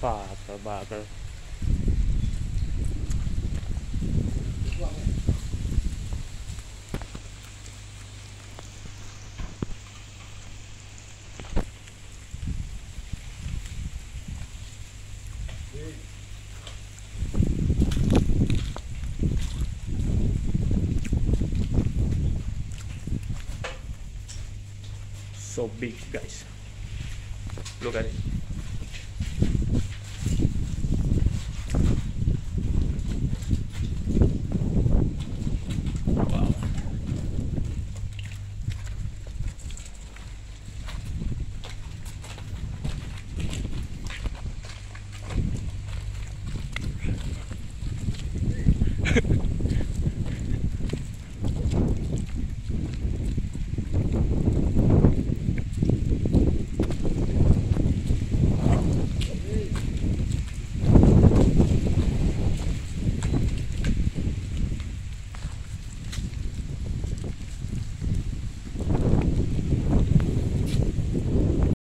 Bata, bata. So big, guys. Look at it.